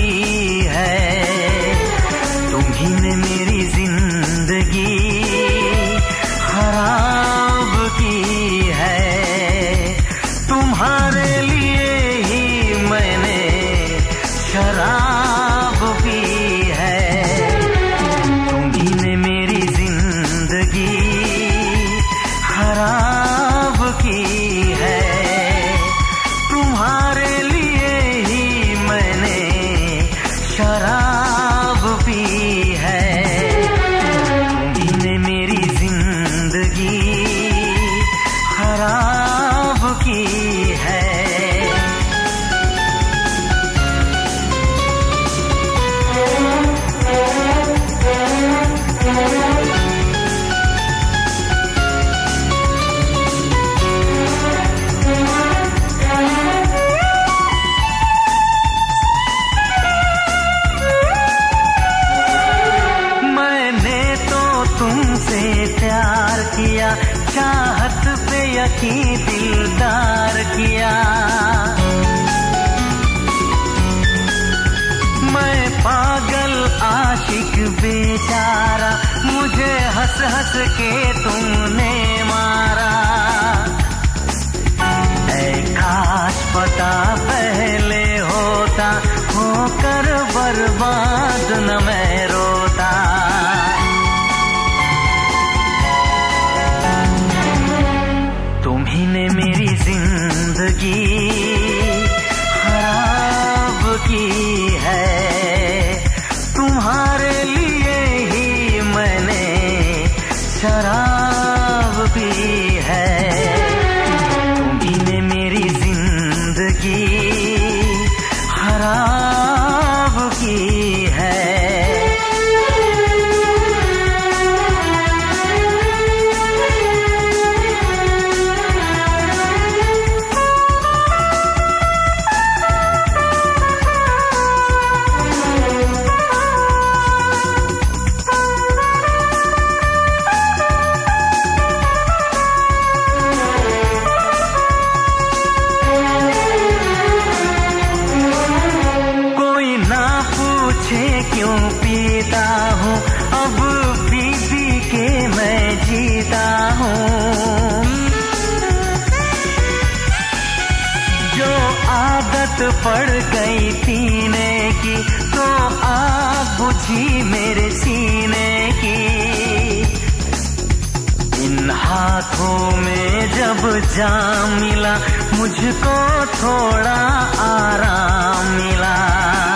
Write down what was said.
की दिलदार किया। मैं पागल आशिक बेचारा, मुझे हंस हंस के तुमने मारा। ऐ खास पता पहले होता, होकर बर्बाद न मैं क्यों पीता हूँ? अब पी पी के मैं जीता हूँ। जो आदत पड़ गई पीने की तो आप बुझी मेरे सीने की। इन हाथों में जब जाम मिला, मुझको थोड़ा आराम मिला।